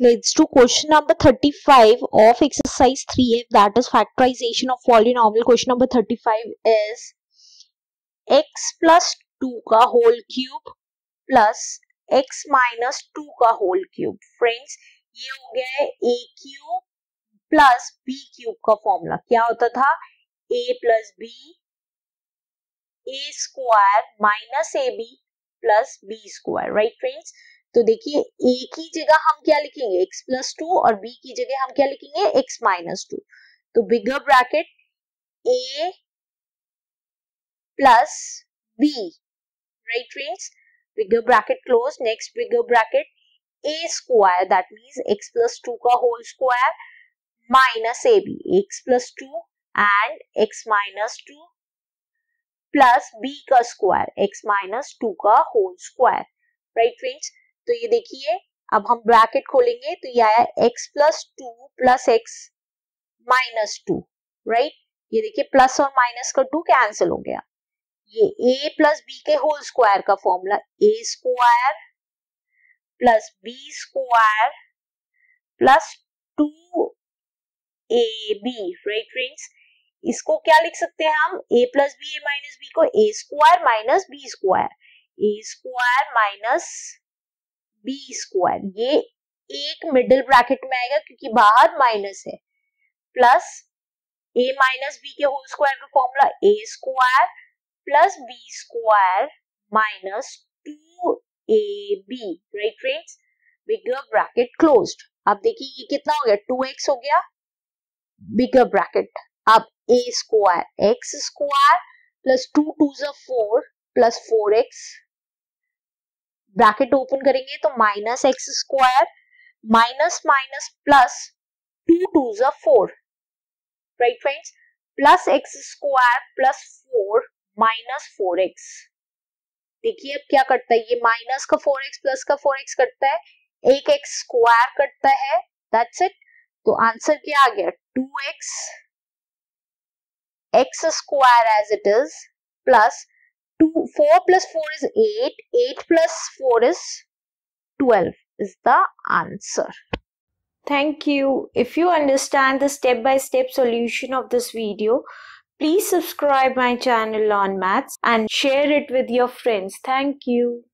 Let's do question number 35 of exercise 3f that is factorization of polynomial. Question number 35 is x plus 2 का whole cube plus x minus 2 का whole cube. Friends ये हो गया है a cube plus b cube का formula क्या होता था a plus b a square minus ab plus b square right friends तो देखिए ए की जगह हम क्या लिखेंगे? X प्लस टू और b की जगह हम क्या लिखेंगे? X माइनस टू तो bigger bracket a plus b. Right friends bigger bracket close next bigger bracket a square that means x plus two का whole square minus A B X plus two and x minus two plus B का square X minus two का whole square right friends तो ये देखिए, अब हम bracket खोलेंगे तो ये आया x plus two plus X minus two right ये देखिए प्लस और माइनस का टू कैंसिल हो गया। ये a प्लस बी के होल स्क्वायर का formula A square plus B square plus two A B right friends इसको क्या लिख सकते हैं हम? a plus B A minus B को A square minus B square A square minus B square ये एक मिडिल ब्रैकेट में आएगा क्योंकि बाहर माइनस है। प्लस ए माइनस बी के होल स्क्वायर का formula A square plus B square minus two A B right friends bigger bracket closed अब देखिए ये कितना हो गया? टू एक्स हो गया। बिगर ब्रैकेट अब A square X square plus two two जो four plus four X bracket open करेंगे तो minus X square minus minus plus two two ज four right friends plus X square plus four minus four X देखिए अब क्या करता है? ये माइनस का फोर एक्स प्लस का फोर एक्स कटता है, एक एक्स स्क्वायर कटता है दैट्स इट तो आंसर क्या आ गया? Two X X square as it is plus 2, 4 plus 4 is 8. 8 plus 4 is 12 is the answer. Thank you. If you understand the step-by-step solution of this video, please subscribe my channel on maths and share it with your friends. Thank you.